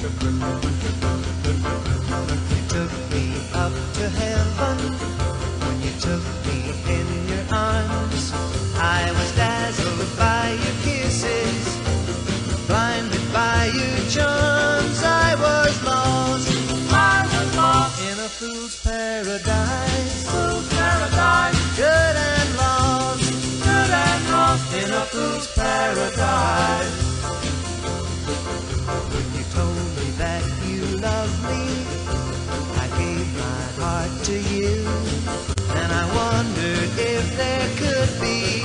You took me up to heaven when you took me in your arms. I was dazzled by your kisses, blinded by your charms. I was lost, I was lost in a fool's paradise. fool's paradise, Good and lost good and lost in a fool's paradise. My heart to you. And I wondered if there could be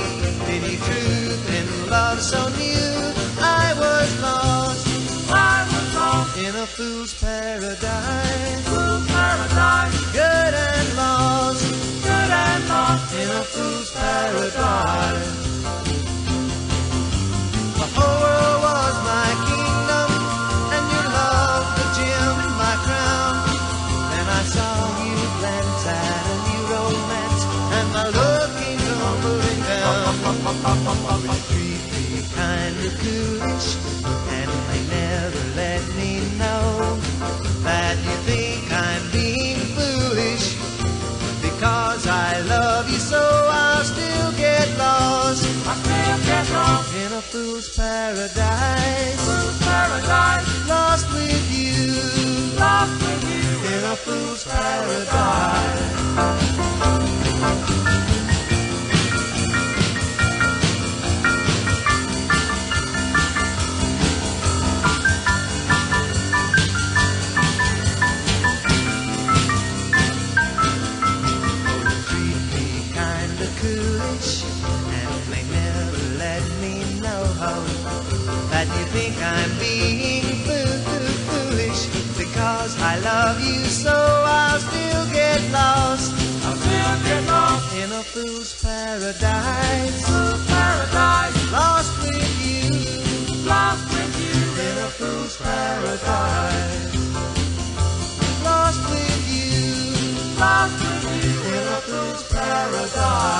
any truth in love so new. I was lost I was lost in a fool's paradise. fool's paradise, Good and lost good and lost in a fool's paradise. Down. You treat me kind of and they never let me know that you think I'm being foolish. Because I love you so, I'll still get lost I still get lost in a fool's paradise. fool's paradise, Lost with you lost with you in a fool's paradise. Fool's paradise. Fool's paradise, lost with you. Lost with you. In a fool's paradise. Lost with you. Lost with you. In a fool's paradise